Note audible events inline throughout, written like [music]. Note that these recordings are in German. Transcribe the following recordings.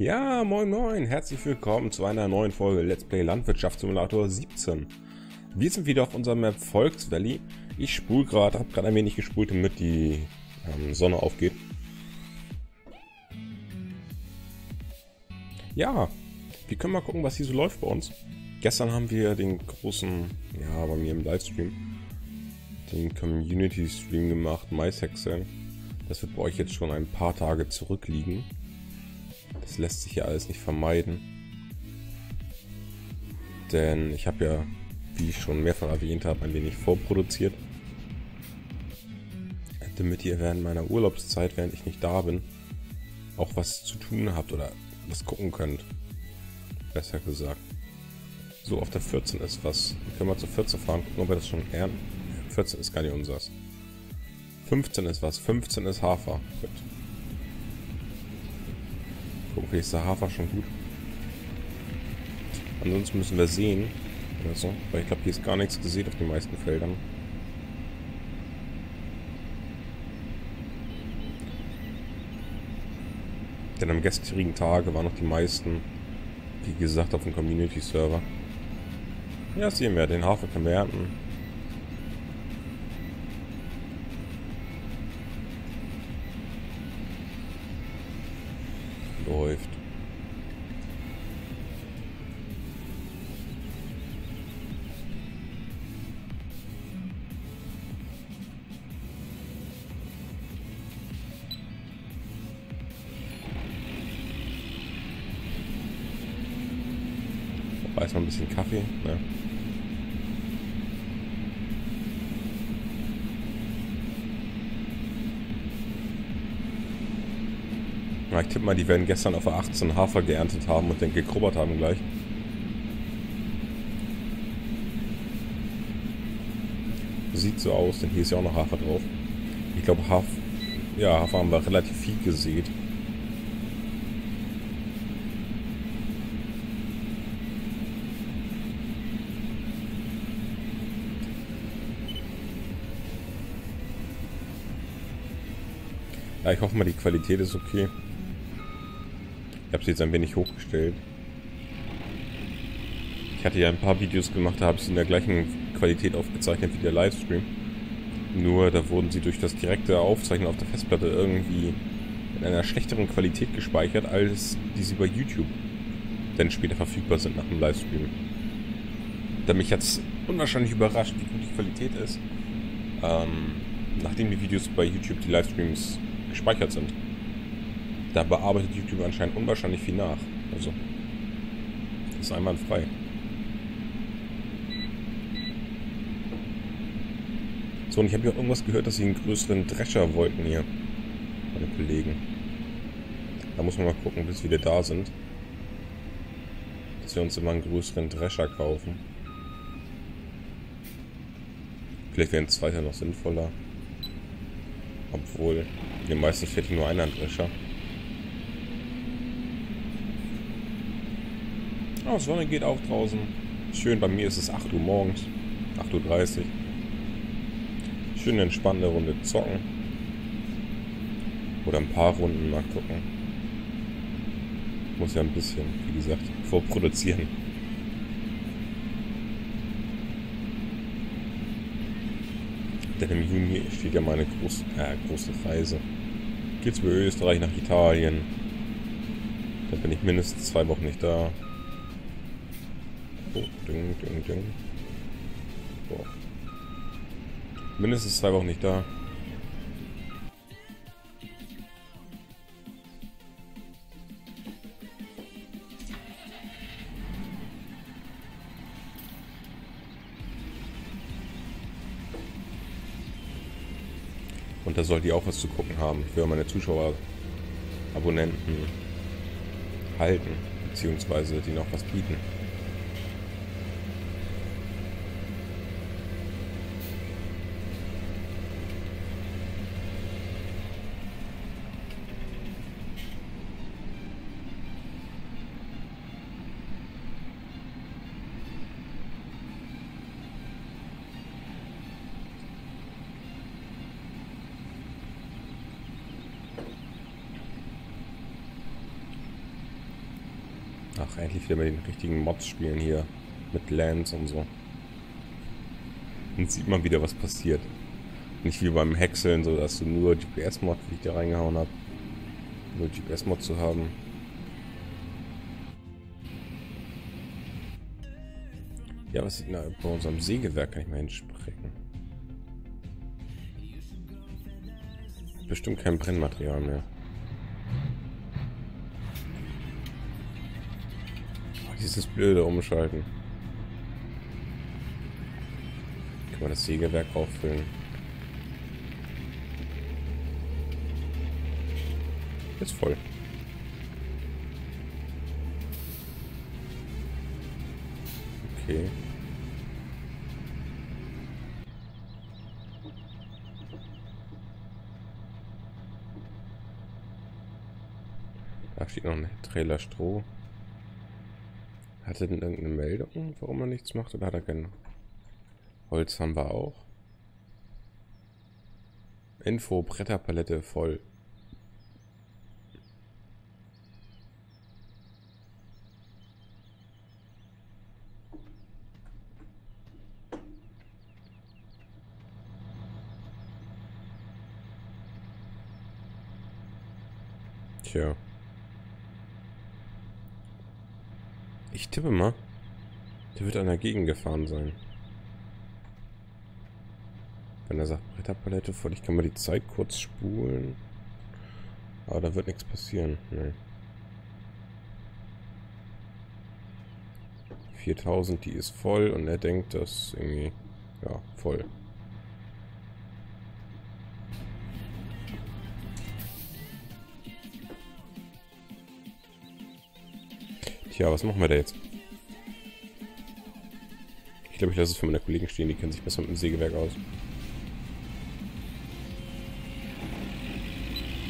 Ja, moin moin, herzlich willkommen zu einer neuen Folge Let's Play Landwirtschaftssimulator 17. Wir sind wieder auf unserem Map Volksvalley. Ich spule gerade, habe gerade ein wenig gespult, damit die ähm, Sonne aufgeht. Ja, wir können mal gucken, was hier so läuft bei uns. Gestern haben wir den großen, ja, bei mir im Livestream, den Community Stream gemacht, MySexel. Das wird bei euch jetzt schon ein paar Tage zurückliegen. Das lässt sich ja alles nicht vermeiden. Denn ich habe ja, wie ich schon mehrfach erwähnt habe, ein wenig vorproduziert. Damit ihr während meiner Urlaubszeit, während ich nicht da bin, auch was zu tun habt oder was gucken könnt. Besser gesagt. So, auf der 14 ist was. Wir können mal zu 14 fahren, gucken, ob wir das schon ernten. 14 ist gar nicht unseres. 15 ist was. 15 ist Hafer. Gut. Vielleicht ist der Hafer schon gut. Ansonsten müssen wir sehen. Also, weil ich glaube, hier ist gar nichts gesehen auf den meisten Feldern. Denn am gestrigen Tage waren noch die meisten, wie gesagt, auf dem Community-Server. Ja, sehen wir, den Hafer können wir ernten. Mal ein bisschen Kaffee. Ne? Ja, ich tippe mal, die werden gestern auf der 18 Hafer geerntet haben und den gekrubbert haben gleich. Sieht so aus, denn hier ist ja auch noch Hafer drauf. Ich glaube, Hafer, ja, Hafer haben wir relativ viel gesät. Ja, ich hoffe mal, die Qualität ist okay. Ich habe sie jetzt ein wenig hochgestellt. Ich hatte ja ein paar Videos gemacht, da habe ich sie in der gleichen Qualität aufgezeichnet wie der Livestream. Nur da wurden sie durch das direkte Aufzeichnen auf der Festplatte irgendwie in einer schlechteren Qualität gespeichert, als die sie bei YouTube dann später verfügbar sind nach dem Livestream. Da mich jetzt unwahrscheinlich überrascht, wie gut die Qualität ist. Ähm, nachdem die Videos bei YouTube die Livestreams gespeichert sind. Da bearbeitet YouTube anscheinend unwahrscheinlich viel nach. Also, ist einwandfrei. So, und ich habe ja irgendwas gehört, dass sie einen größeren Drescher wollten hier. Meine Kollegen. Da muss man mal gucken, bis wir da sind. Dass wir uns immer einen größeren Drescher kaufen. Vielleicht wäre ein zweiter noch sinnvoller. Obwohl, hier meistens fährt nur einer Drescher. Oh, Sonne geht auch draußen. Schön, bei mir ist es 8 Uhr morgens. 8.30 Uhr. Schön entspannende Runde zocken. Oder ein paar Runden mal gucken. Muss ja ein bisschen, wie gesagt, vorproduzieren. Denn im Juni steht ja meine groß, äh, große Reise. Geht's über Österreich nach Italien. Da bin ich mindestens zwei Wochen nicht da. Oh, ding, ding, ding. So. Mindestens zwei Wochen nicht da. Und da sollt ihr auch was zu gucken haben. Will meine Zuschauer, Abonnenten halten, beziehungsweise die noch was bieten. Ach, endlich wieder mit den richtigen Mods spielen hier. Mit Lands und so. Und sieht man wieder, was passiert. Nicht wie beim Häckseln, so dass du nur GPS-Mod, wie ich da reingehauen habe, nur GPS-Mod zu haben. Ja, was sieht denn da bei unserem Sägewerk? Kann ich mal hinsprechen. Bestimmt kein Brennmaterial mehr. Dieses blöde Umschalten. Kann man das Sägewerk auffüllen? Ist voll. Okay. Da steht noch ein Trailer Stroh. Hat er denn irgendeine Meldung, warum er nichts macht? Oder hat er kein Holz haben wir auch. Info, Bretterpalette voll. Tja. Ich tippe mal. Der wird an der Gegend gefahren sein. Wenn er sagt Bretterpalette voll, ich kann mal die Zeit kurz spulen. Aber da wird nichts passieren. Nee. 4000, die ist voll und er denkt, dass irgendwie, ja, voll. Tja, was machen wir da jetzt? Ich glaube, ich lasse es für meine Kollegen stehen, die kennen sich besser mit dem Sägewerk aus.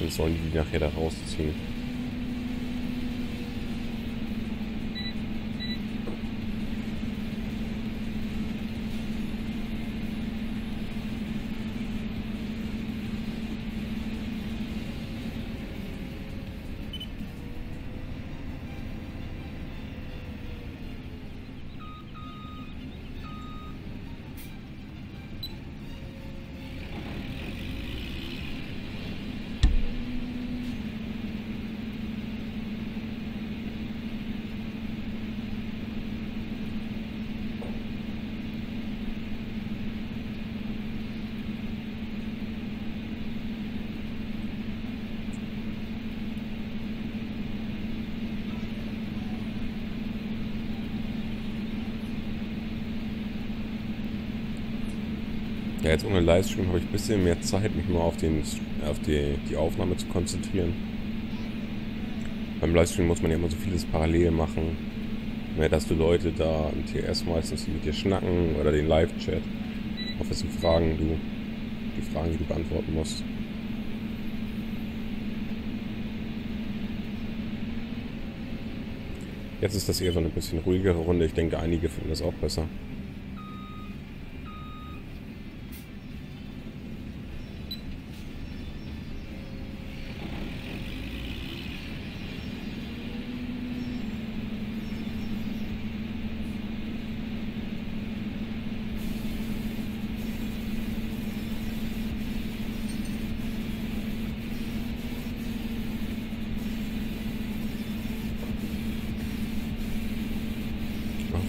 Dann sollen die nachher da rausziehen. Jetzt ohne Livestream habe ich ein bisschen mehr Zeit, mich mal auf, den, auf die, die Aufnahme zu konzentrieren. Beim Livestream muss man ja immer so vieles parallel machen. Mehr, dass du Leute da im TS meistens mit dir schnacken oder den Live-Chat. Auf was sind Fragen du, die Fragen, die du beantworten musst. Jetzt ist das eher so eine bisschen ruhigere Runde. Ich denke, einige finden das auch besser.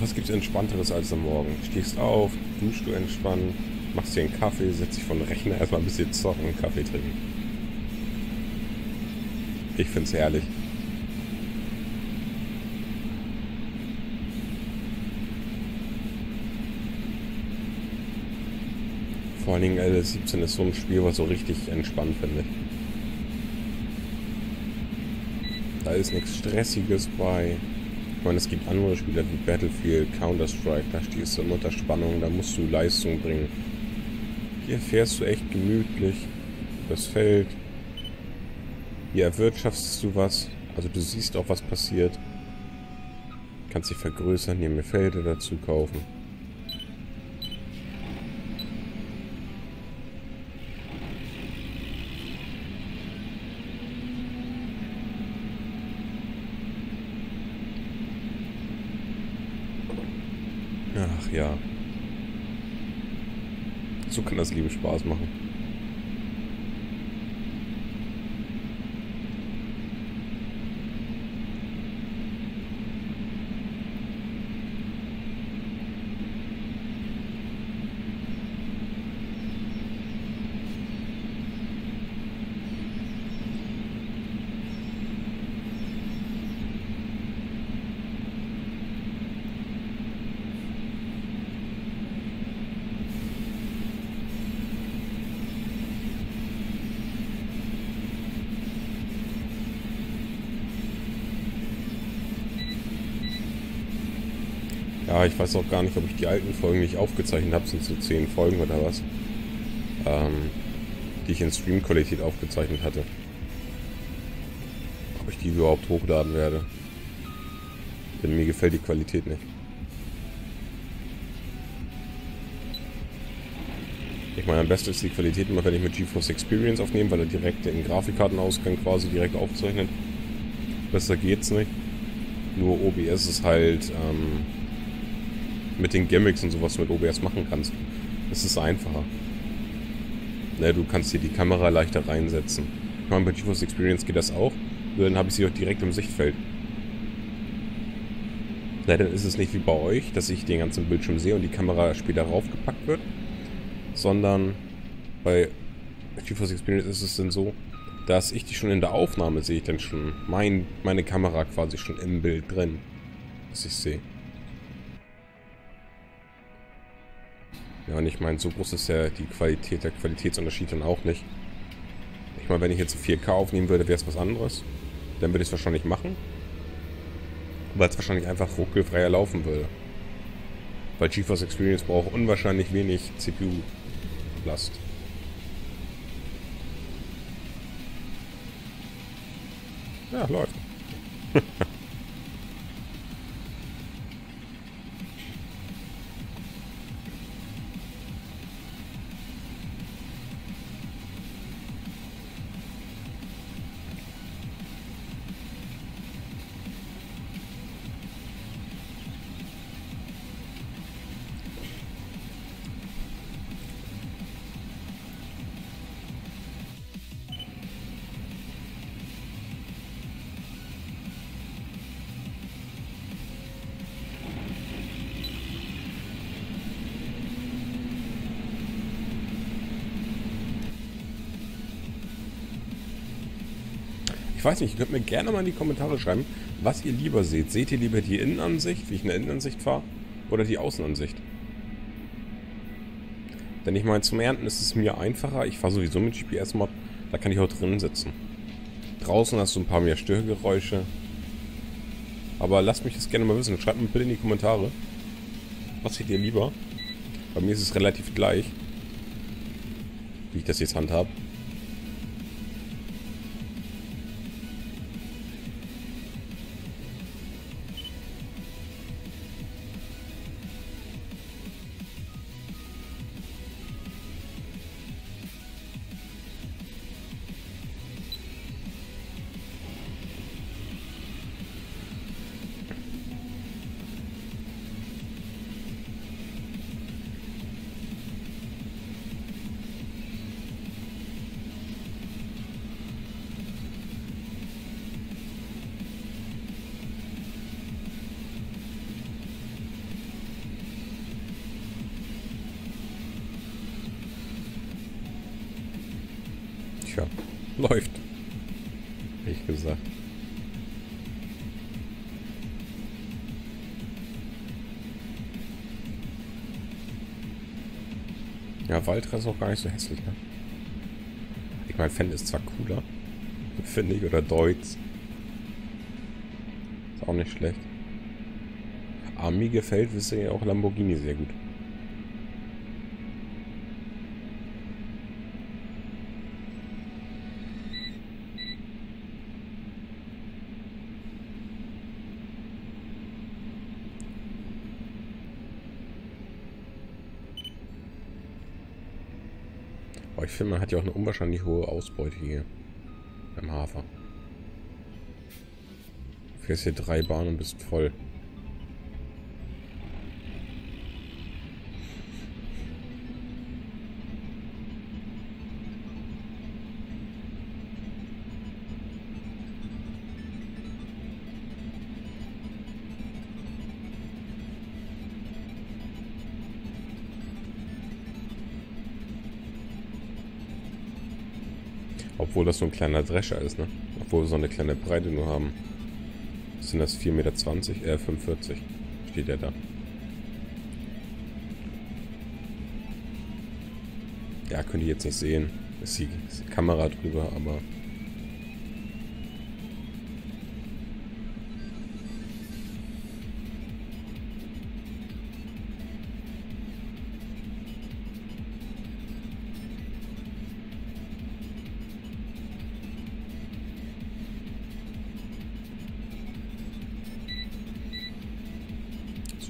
Was gibt's Entspannteres als am Morgen? Stehst auf, duschst du entspannt, machst dir einen Kaffee, setzt dich vor den Rechner, [laughs] erstmal ein bisschen zocken und Kaffee trinken. Ich find's herrlich. Vor allen Dingen LS17 ist so ein Spiel, was so richtig entspannt finde. Da ist nichts Stressiges bei. Ich meine, es gibt andere Spiele wie Battlefield, Counter-Strike, da stehst du unter Spannung, da musst du Leistung bringen. Hier fährst du echt gemütlich das Feld. Hier erwirtschaftest du was, also du siehst auch, was passiert. Kannst dich vergrößern, hier mehr Felder dazu kaufen. Ach ja. So kann das Leben Spaß machen. Ja, ich weiß auch gar nicht, ob ich die alten Folgen nicht aufgezeichnet habe, sind so zehn Folgen oder was. Ähm, die ich in Stream-Qualität aufgezeichnet hatte. Ob ich die überhaupt hochladen werde. Denn mir gefällt die Qualität nicht. Ich meine, am besten ist die Qualität immer, wenn ich mit GeForce Experience aufnehme, weil er direkt den Grafikkartenausgang quasi direkt aufzeichnet. Besser geht's nicht. Nur OBS ist halt ähm, mit den Gimmicks und sowas mit OBS machen kannst. Es ist einfacher. Ne, du kannst hier die Kamera leichter reinsetzen. Ich meine, bei GeForce Experience geht das auch. Dann habe ich sie auch direkt im Sichtfeld. Leider ist es nicht wie bei euch, dass ich den ganzen Bildschirm sehe und die Kamera später raufgepackt wird. Sondern bei GeForce Experience ist es dann so, dass ich die schon in der Aufnahme sehe ich dann schon mein, meine Kamera quasi schon im Bild drin. Was ich sehe. Ja, und ich meine, so groß ist ja die Qualität, der Qualitätsunterschied dann auch nicht. Ich meine, wenn ich jetzt 4K aufnehmen würde, wäre es was anderes. Dann würde ich es wahrscheinlich machen. Weil es wahrscheinlich einfach ruckelfreier laufen würde. Weil GeForce Experience braucht unwahrscheinlich wenig CPU-Last. Ja, läuft. [laughs] Ich weiß nicht, ihr könnt mir gerne mal in die Kommentare schreiben, was ihr lieber seht. Seht ihr lieber die Innenansicht, wie ich eine Innenansicht fahre, oder die Außenansicht? Denn ich meine, zum Ernten ist es mir einfacher. Ich fahre sowieso mit GPS-Mod, da kann ich auch drinnen sitzen. Draußen hast du ein paar mehr Störgeräusche. Aber lasst mich das gerne mal wissen. Schreibt mir bitte in die Kommentare, was seht ihr lieber. Bei mir ist es relativ gleich, wie ich das jetzt handhabe. Tja, [laughs] läuft. Ich gesagt. Ja, Waltra ist auch gar nicht so hässlich, ne? Ich meine, Fan ist zwar cooler, [laughs] finde ich, oder Deutz. Ist auch nicht schlecht. Aber gefällt, wisst ihr, auch Lamborghini sehr gut. Man hat ja auch eine unwahrscheinlich hohe Ausbeute hier. Beim Hafer. Du fährst hier drei Bahnen und bist voll. Obwohl das so ein kleiner Drescher ist, ne? Obwohl wir so eine kleine Breite nur haben. Sind das 4,20 Meter? Äh, 45. Steht der da. Ja, könnt ihr jetzt nicht sehen. Ist die, Kamera drüber, aber...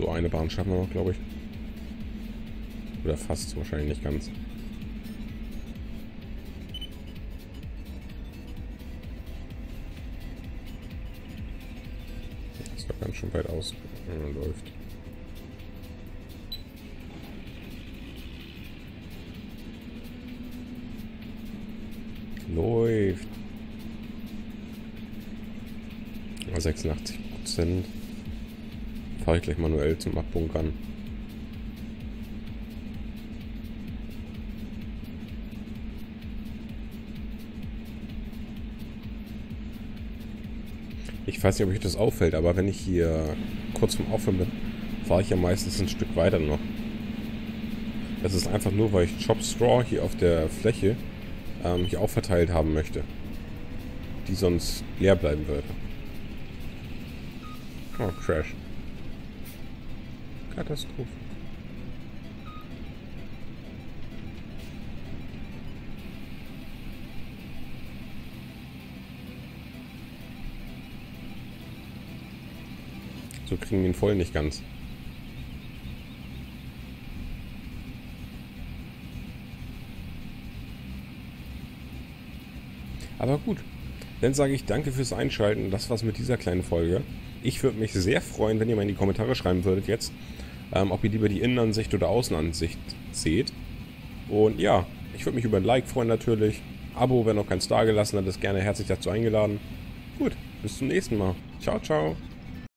So, eine Bahn schaffen wir noch, glaube ich. Oder fast, wahrscheinlich nicht ganz. Das war ganz schön weit aus. Ja, läuft. Läuft. 86 Prozent. Fahre ich gleich manuell zum Abbunkern. Ich weiß nicht, ob euch das auffällt, aber wenn ich hier kurz vom Aufhören bin, fahre ich ja meistens ein Stück weiter noch. Das ist einfach nur, weil ich Chop Straw hier auf der Fläche ähm, hier auch verteilt haben möchte. Die sonst leer bleiben würde. Oh, Crash. Katastrophe. So kriegen wir ihn voll nicht ganz. Aber gut, dann sage ich danke fürs Einschalten. Das war's mit dieser kleinen Folge. Ich würde mich sehr freuen, wenn ihr mal in die Kommentare schreiben würdet jetzt, ähm, ob ihr lieber die Innenansicht oder Außenansicht seht. Und ja, ich würde mich über ein Like freuen natürlich. Abo, wenn noch kein Star gelassen hat, ist gerne herzlich dazu eingeladen. Gut, bis zum nächsten Mal. Ciao, ciao.